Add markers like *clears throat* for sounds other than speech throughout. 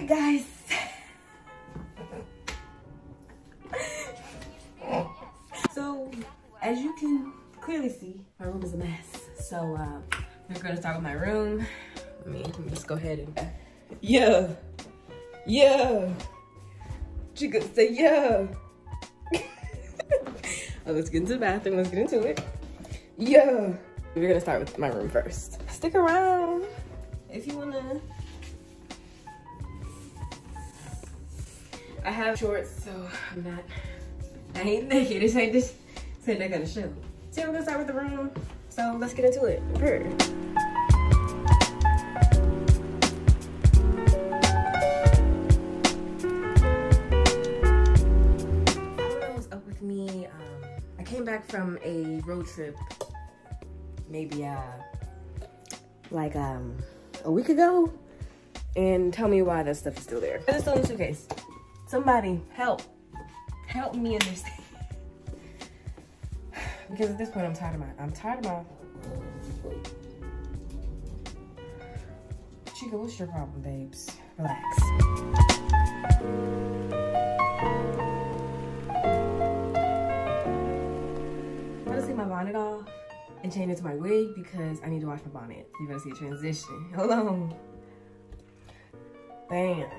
right, guys. so, as you can clearly see, my room is a mess. So, uh, we're gonna start with my room. Let me, let me just go ahead and, yeah, yeah. Chica say yeah. *laughs* oh, let's get into the bathroom. Let's get into it. Yeah. We're gonna start with my room first. Stick around if you wanna. I have shorts, so I'm not, I ain't naked. This ain't just, this ain't that kind of show. So we're gonna start with the room. So let's get into it. With me. Um, I came back from a road trip maybe uh, like um, a week ago and tell me why that stuff is still there. It's still in the suitcase. Somebody help. Help me understand. because at this point I'm tired of my I'm tired of my Chica, what's your problem, babes? Relax. I'm gonna take my bonnet off and change it to my wig because I need to wash my bonnet. You're gonna see a transition. *laughs* Hold on. Bam.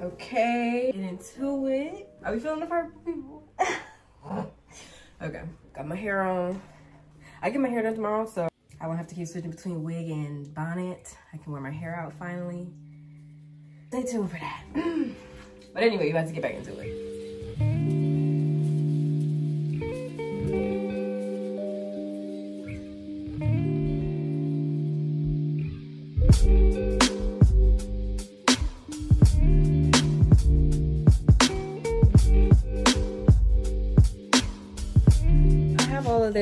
Okay, get into it. Are we feeling the purple people? *laughs* okay, got my hair on. I get my hair done tomorrow, so I won't have to keep switching between wig and bonnet. I can wear my hair out finally. Stay tuned for that. *clears throat* but anyway, you have to get back into it.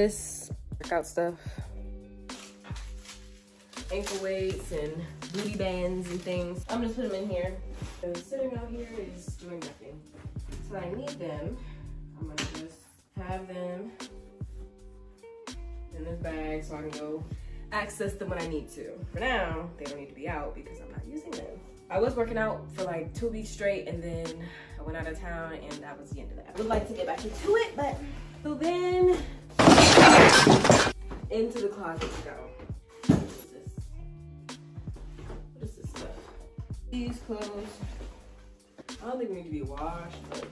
This workout stuff. Ankle weights and booty bands and things. I'm just put them in here. So sitting out here is doing nothing. So I need them. I'm gonna just have them in this bag so I can go access them when I need to. For now, they don't need to be out because I'm not using them. I was working out for like two weeks straight and then I went out of town and that was the end of that. I would like to get back into it, but so then into the closet to go. What is this? What is this stuff? These clothes. I don't think they need to be washed, but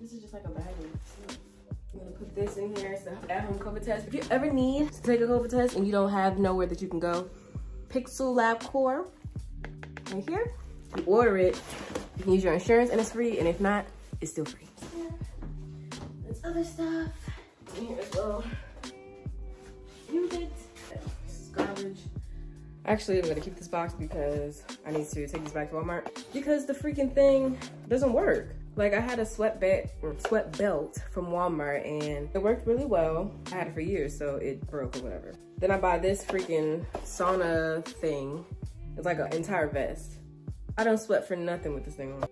this is just like a bag. I'm gonna put this in here. The at-home COVID test. If you ever need to take a COVID test and you don't have nowhere that you can go, Pixel Labcorp, right here. You order it, you can use your insurance and it's free. And if not, it's still free. There's other stuff in here as well. Use it. This is garbage. Actually, I'm gonna keep this box because I need to take this back to Walmart because the freaking thing doesn't work. Like I had a sweat belt, sweat belt from Walmart and it worked really well. I had it for years, so it broke or whatever. Then I buy this freaking sauna thing. It's like an entire vest. I don't sweat for nothing with this thing on.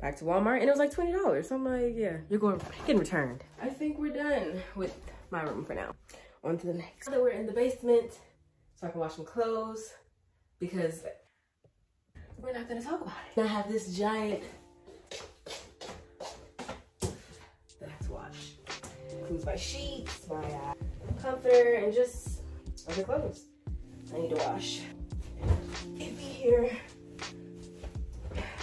Back to Walmart and it was like $20. So I'm like, yeah, you're going getting returned. I think we're done with my room for now. On to the next. Now that we're in the basement, so I can wash some clothes because we're not gonna talk about it. I have this giant that I have wash. Includes my sheets, my uh, comforter, and just other clothes I need to wash. It'd be here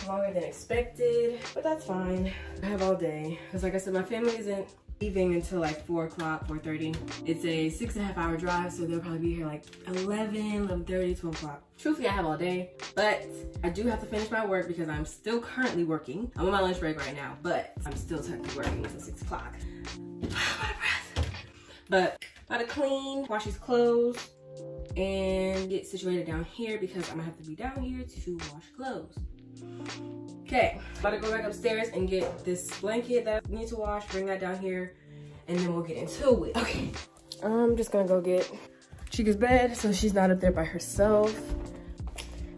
longer than expected, but that's fine. I have all day. Because like I said, my family isn't leaving until like 4 o'clock, 4.30. It's a six and a half hour drive, so they'll probably be here like 11, 11.30, 12 o'clock. Truthfully, I have all day, but I do have to finish my work because I'm still currently working. I'm on my lunch break right now, but I'm still technically working until 6 o'clock. *sighs* but gotta clean, wash these clothes, and get situated down here because I'm gonna have to be down here to wash clothes. Okay, about to go back upstairs and get this blanket that I need to wash, bring that down here, and then we'll get into it. Okay, I'm just gonna go get Chica's bed so she's not up there by herself.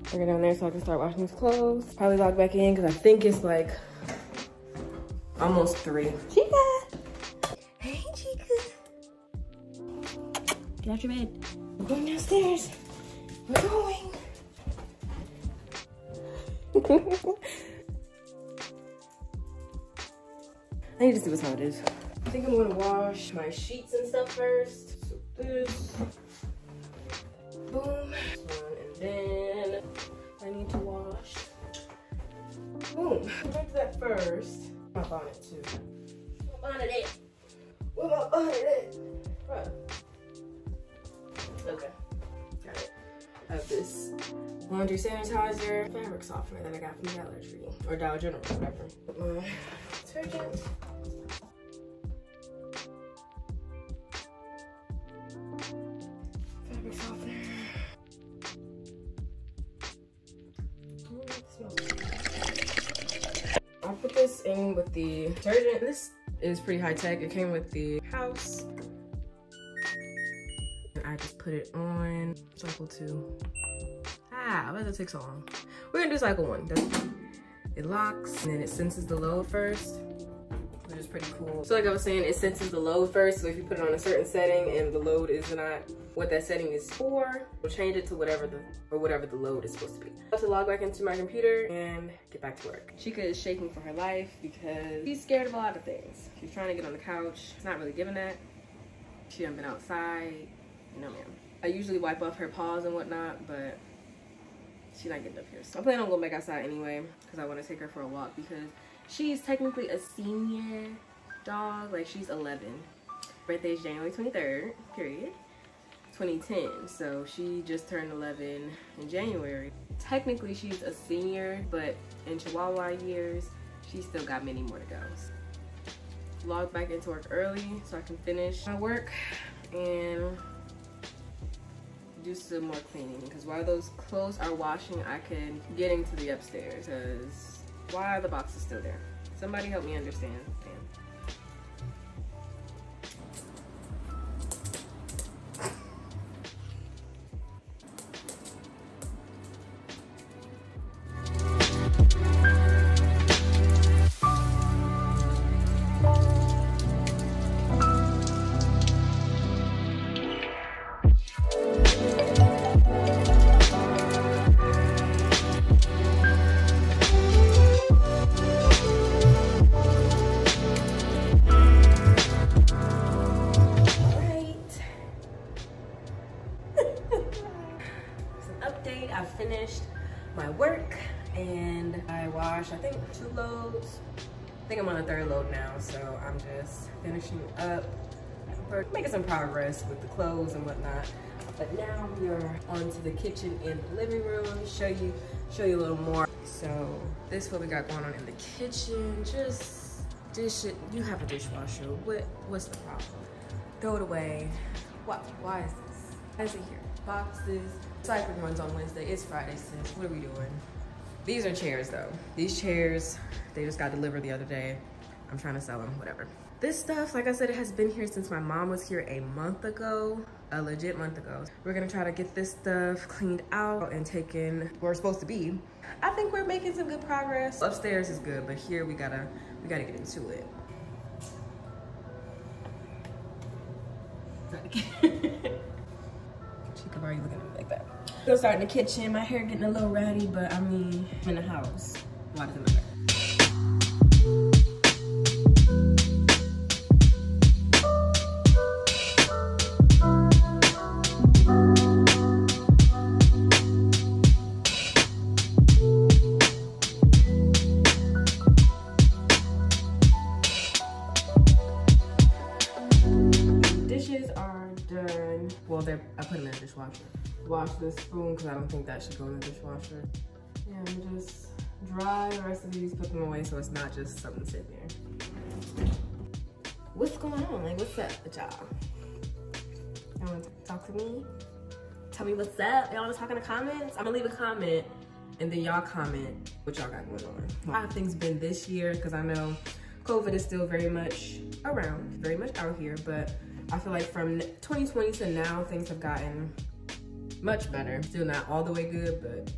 Bring her down there so I can start washing these clothes. Probably log back in because I think it's like almost three. Chica! Hey, Chica! Get out your bed. We're going downstairs. We're going. *laughs* I need to see what time it is. I think I'm gonna wash my sheets and stuff first. So this, boom, and then I need to wash. Boom. Drink that first. My bonnet too. My bonnet it. Where my bonnet eh? at? Right. Okay. Got it. I have this laundry sanitizer, fabric softener that I got from Dollar Tree or Dollar General, whatever. My *sighs* detergent. Fabric softener. Oh, it. I put this in with the detergent. This is pretty high tech. It came with the house. And I just put it on cycle two. Ah, why does it take so long? We're gonna do cycle one. It locks and then it senses the load first, which is pretty cool. So like I was saying, it senses the load first. So if you put it on a certain setting and the load is not what that setting is for, we'll change it to whatever the or whatever the load is supposed to be. I have to log back into my computer and get back to work. Chica is shaking for her life because she's scared of a lot of things. She's trying to get on the couch. It's not really giving that. She hasn't been outside. No ma'am. I usually wipe off her paws and whatnot, but she's not getting up here. So I plan on going back outside anyway because I want to take her for a walk because she's technically a senior dog. Like she's 11. Birthday is January 23rd, period. 2010. So she just turned 11 in January. Technically she's a senior, but in Chihuahua years, she's still got many more to go. Log back into work early so I can finish my work and do some more cleaning because while those clothes are washing, I can get into the upstairs because why are the boxes still there? Somebody help me understand. Damn. Third load now, so I'm just finishing up. Making some progress with the clothes and whatnot. But now we are onto the kitchen and the living room. Show you, show you a little more. So this is what we got going on in the kitchen. Just dish it. You have a dishwasher. What, what's the problem? throw it away. What? Why is this? Why is it here? Boxes. Cycling runs on Wednesday. It's Friday, sis. What are we doing? These are chairs, though. These chairs, they just got delivered the other day. I'm trying to sell them, whatever. This stuff, like I said, it has been here since my mom was here a month ago, a legit month ago. We're gonna try to get this stuff cleaned out and taken where it's supposed to be. I think we're making some good progress. Upstairs is good, but here we gotta, we gotta get into it. Chica, why are you looking at me like that? Gonna start in the kitchen. My hair getting a little ratty, but I mean, I'm in the house. Why does it matter? Done. I put them in the dishwasher. Wash this spoon because I don't think that should go in the dishwasher. And just dry the rest of these, put them away so it's not just something sitting there. What's going on? Like, what's up with y'all? Y'all want to talk to me? Tell me what's up. Y'all want to talk in the comments? I'm gonna leave a comment and then y'all comment what y'all got going on. How have things been this year? Because I know COVID is still very much around, very much out here, but I feel like from 2020 to now, things have gotten much better. Still not all the way good, but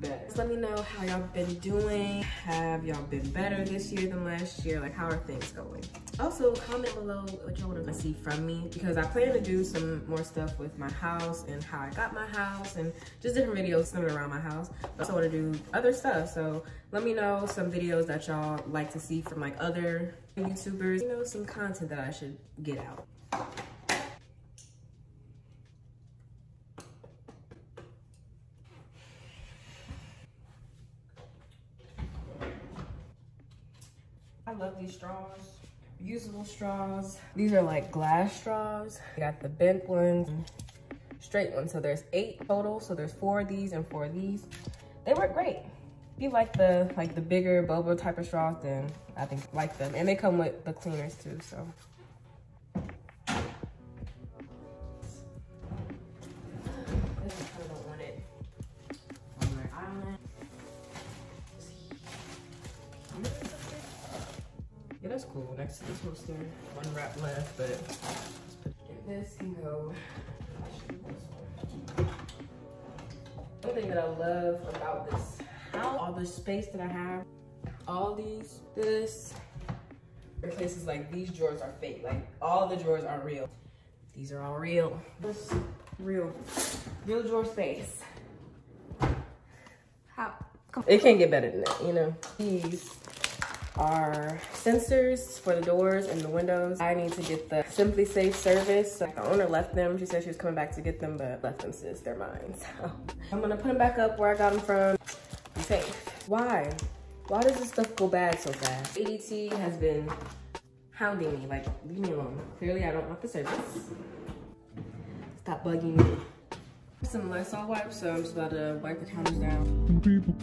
better. Just let me know how y'all been doing. Have y'all been better this year than last year? Like, how are things going? Also, comment below what y'all want to see from me because I plan to do some more stuff with my house and how I got my house and just different videos centered around my house. But I also want to do other stuff. So let me know some videos that y'all like to see from like other YouTubers. You know, some content that I should get out. I love these straws. Usable straws. These are like glass straws. I got the bent ones, straight ones. So there's eight total. So there's four of these and four of these. They work great. If you like the like the bigger boba type of straws, then I think like them. And they come with the cleaners too, so. Cool. Next to this poster, one wrap left, but this can go. One thing that I love about this house, all the space that I have, all these, this, places like these drawers are fake. Like all the drawers are real. These are all real. This real, real drawer space. How? It can't get better than that, you know? These are sensors for the doors and the windows. I need to get the SimpliSafe service. the owner left them. She said she was coming back to get them, but left them sis, they're mine. So I'm gonna put them back up where I got them from. Be safe. Why? Why does this stuff go bad so fast? ADT has been hounding me, like, leave me alone. Clearly I don't want the service. Stop bugging me. Some Lysol wipes, so I'm just about to wipe the counters down.